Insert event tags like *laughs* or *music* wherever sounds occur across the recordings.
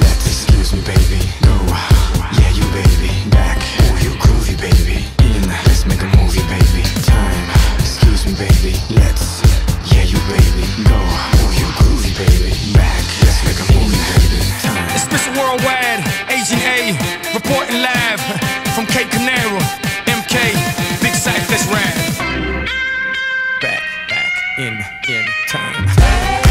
Let's excuse me, baby. Go, yeah, you baby. Back, oh, you groovy, baby. In, let's make a movie, baby. Time, excuse me, baby. Let's, yeah, you baby. Go, oh, you groovy, baby. Back, let's make a movie, baby. Time. It's Mr. Worldwide, Agent A, reporting live from Cape Canaveral. MK, Big Sack, let's. Back, back, in, in time.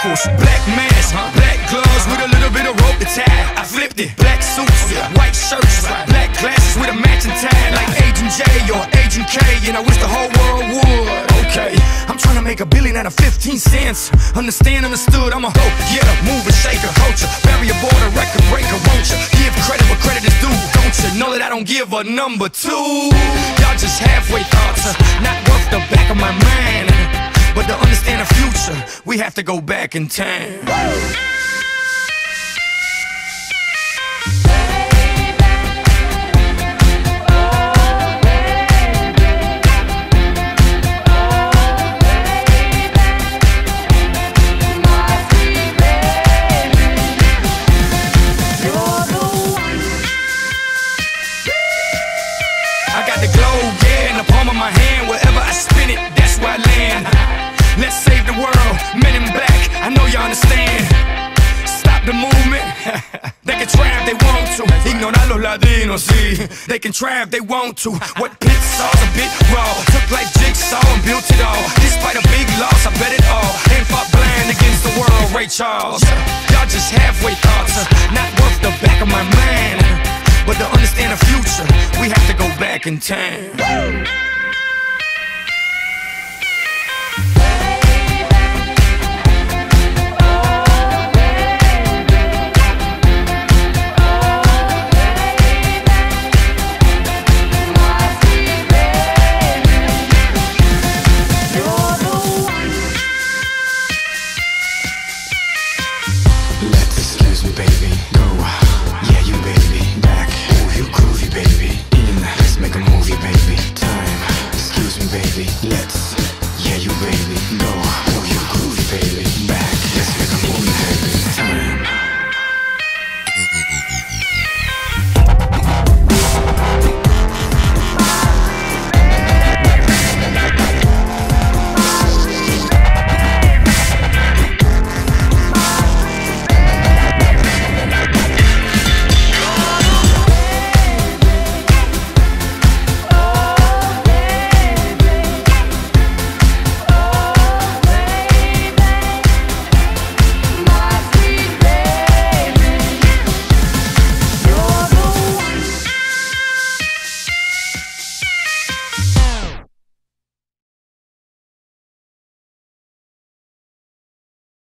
Equals black mask, black gloves with a little bit of rope to tie. I flipped it, black suits, white shirts, black glasses with a matching tie, like Agent J or Agent K, and I wish the whole world would. Okay, I'm trying to make a billion out of 15 cents. Understand, understood, I'm a hoe, yeah, a mover, shaker, culture, barrier border, record breaker, won't you? Give credit where credit is due, don't you? Know that I don't give a number two. Y'all just halfway thoughts, not worth the back of my mind. But to understand the future, we have to go back in time. I got the globe, yeah, in the palm of my hand. Wherever I spin it, that's where I land. Let's save the world, men in black. I know you understand. Stop the movement. *laughs* they can try if they want to. Ignorar los latinos, sí. They can try if they want to. What pits saw's a bit raw. Took like jigsaw and built it all. Despite a big loss, I bet it all. Ain't fought blind against the world, Ray Charles. Y'all just halfway thoughts, not worth the back of my mind. But to understand the future, we have to go back in time. baby.